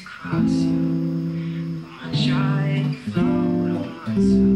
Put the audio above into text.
across you. I a giant float on